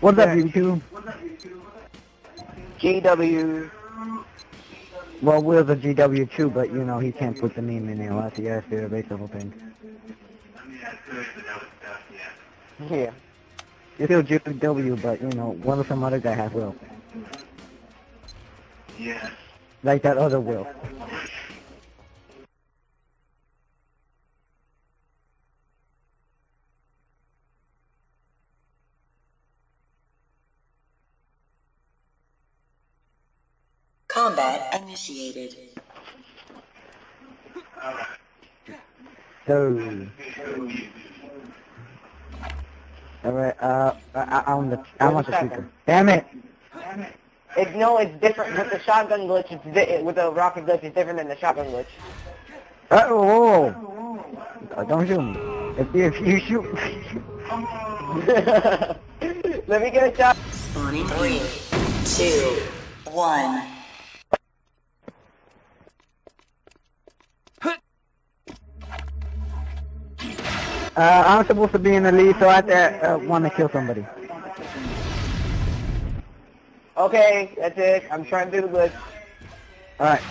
What's up, YouTube? GW. Well, Will's a GW too, but you know he can't put the name in there unless he has to erase the whole thing. Yeah. It's still GW, but you know, one of some other guy has Will. Yeah. Like that other Will. Initiated. So, alright, uh, I, I, I'm the, I'm on the speaker. Damn it! Damn it, no, it's different with the shotgun glitch. It's di- with the rocket glitch. It's different than the shotgun glitch. Uh, whoa, whoa. Uh, don't shoot me. If, if you shoot Let me get a shot. Spawning three, two, one. Uh, I'm supposed to be in the lead, so I uh, want to kill somebody. Okay, that's it. I'm trying to do the glitch. Alright.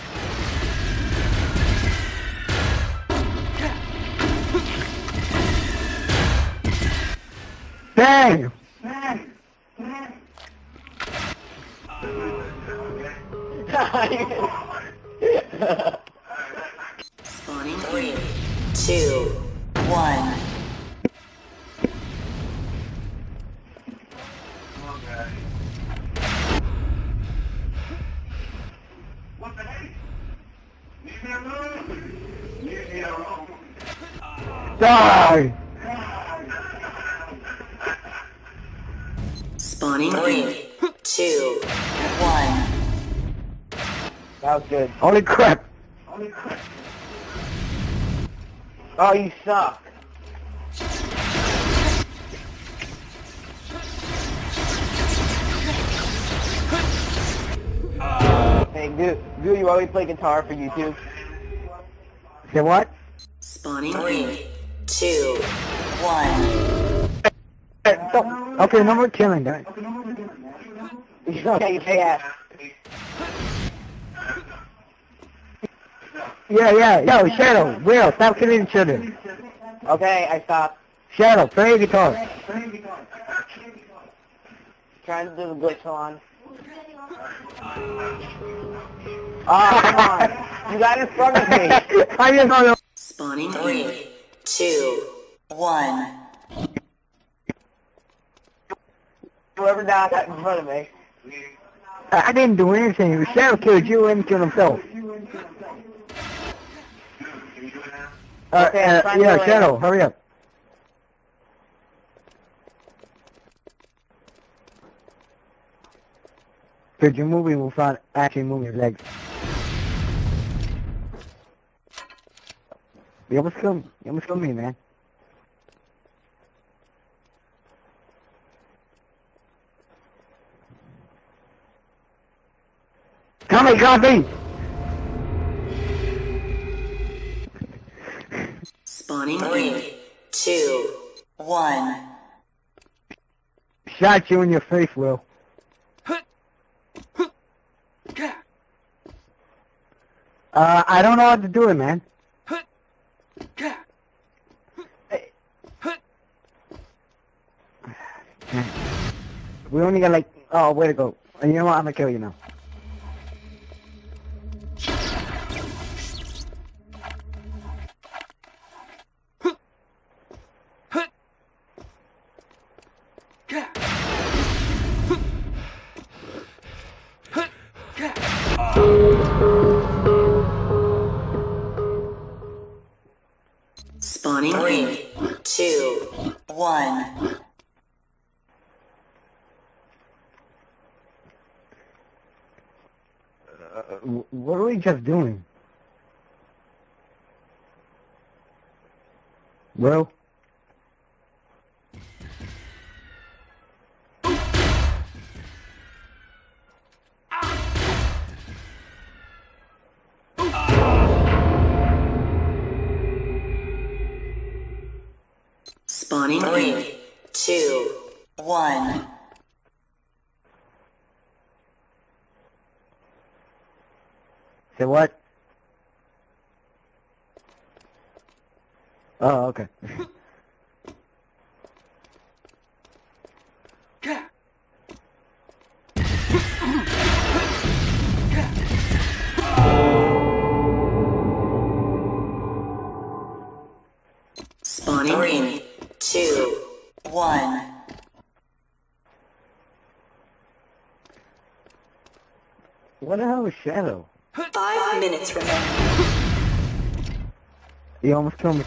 Bang! Spawning three, two, one. What the heck? Leave me alone. Leave me alone. Die! Spawning three, two, one. That was good. Holy crap! Oh, you suck. Uh, hey, Goo, Goo, you always play guitar for YouTube? Say what? Spawning three, two, one. Don't- Okay, no more killing, it. okay, yeah. Yeah, yeah, yo, Shadow, Will, stop killing each other. Okay, I stopped. Shadow, play guitar. Trying to do the glitch on. Oh, come on. You got in front of me. I just don't know. Spawning three, two, one. Whoever died got in front of me. I I didn't do anything. Shadow killed you and killed himself. Can you do it now? Uh, Okay, uh, yeah, do. Shadow, hurry up. Could you move him without actually moving his legs? You almost killed me. You almost killed me, man. Come here, copy! Spawning three, two, one. Shot you in your face, Will. Uh, I don't know how to do it, man. We only got like, oh, way to go. And you know what? I'm gonna kill you now. Spawning we doing? Well, Spawning three, two, one. Say what? Oh, okay. Spawning three, two, one. What the hell is Shadow? Five minutes remaining. He almost killed me.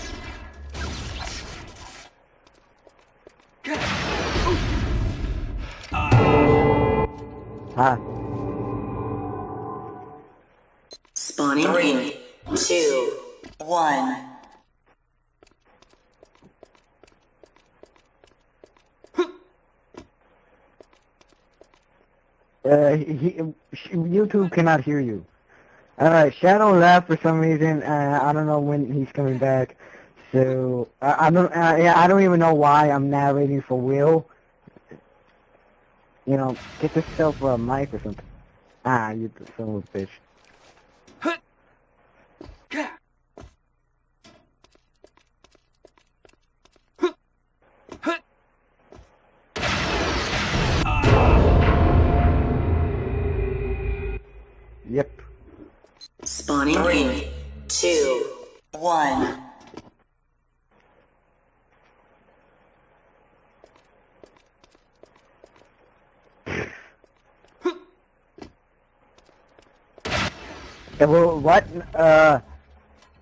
Ah, Spawning three, two, one. uh, he, he, YouTube cannot hear you. Alright, Shadow left for some reason, uh, I don't know when he's coming back. So, I, I don't, uh, yeah, I don't even know why I'm narrating for Will. You know, get yourself a mic or something. Ah, you son of a bitch. Well, what? Uh,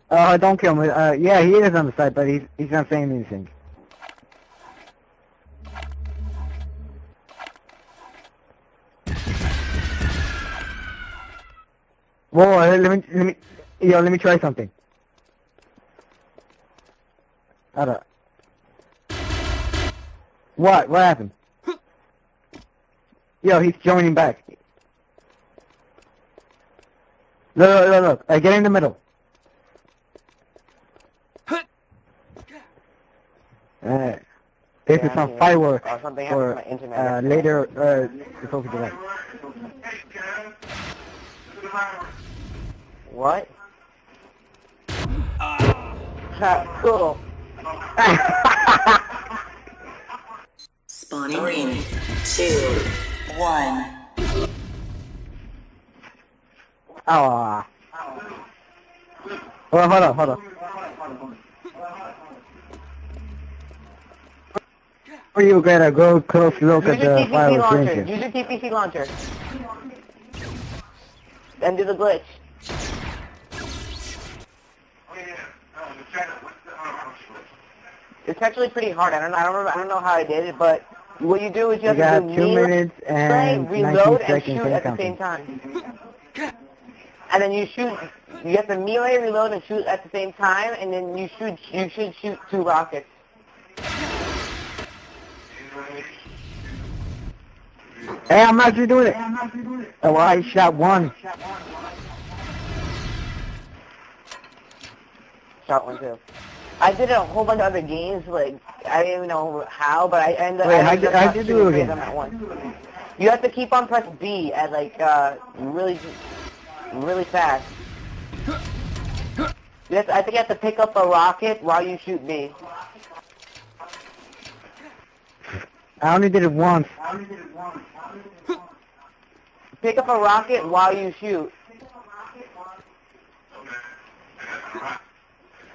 uh, don't kill me. Uh, yeah, he is on the side, but he's he's not saying anything. Whoa, uh, let me let me yo, let me try something. Hold up. What? What happened? Yo, he's joining back. Look, look, look, look. Uh, get in the middle. Uh, this Yeah, is I'm some fireworks Oh, something happened for my internet. uh, later uh, the Fourth of July. Hey, Kev. This is the highway. What? cool. Spawning three, two, one. Oh. Hold on, hold on, hold on. Or you get a go close look Use at your the TPC fireworks launcher. engine. Use your TPC launcher. Then do the glitch. Yeah. The shadow. What's the, It's actually pretty hard. I don't. I don't remember. I don't know how I did it, but what you do is you You have to do two minutes and play, 19 reload, and shoot at the same time. And then you shoot. You have to melee, reload, and shoot at the same time, and then you should you should shoot two rockets. Hey, I'm actually doing it. Oh, I shot one. Shot one too. I did a whole bunch of other games. Like I didn't even know how, but I ended. Wait, I how'd ended you- up how'd not you do it again? at once. You have to keep on press B at like uh really really fast. To, I think you have to pick up a rocket while you shoot me. I only did it once. Pick up a rocket while you shoot.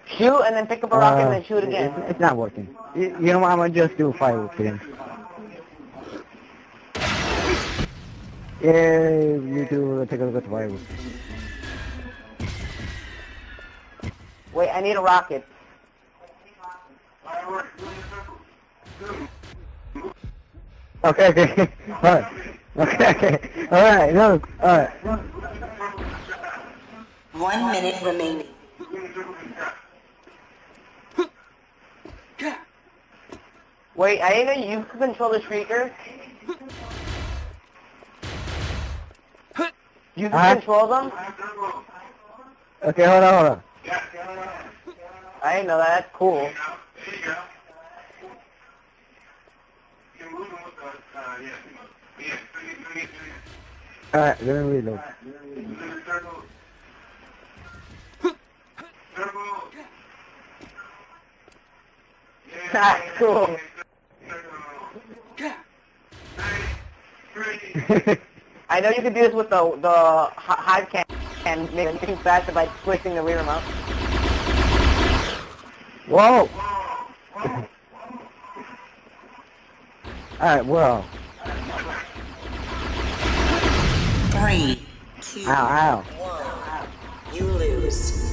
Shoot and then pick up a rocket and Uh, then shoot again. It's, it's not working. You, you know what? I'm gonna just do a fireworks again. Yeah, you two take a look at the fireworks. Wait, I need a rocket. Okay, okay, alright. Okay, okay, alright, no, alright. One minute remaining. Wait, I didn't know you could control the shrieker. You can Uh-huh. control them? Okay, hold on, hold on. I didn't know that. That's cool. There you go. You Uh, yeah. Yeah. Alright, let me reload. Circle. Circle. Yeah. That's cool. Circle. Three, three. I know you can do this with the the hi- hide cam and make it move faster by twisting the rear remote. Whoa! Whoa, whoa. Alright, well. Three, two, Ow, ow. one. You lose.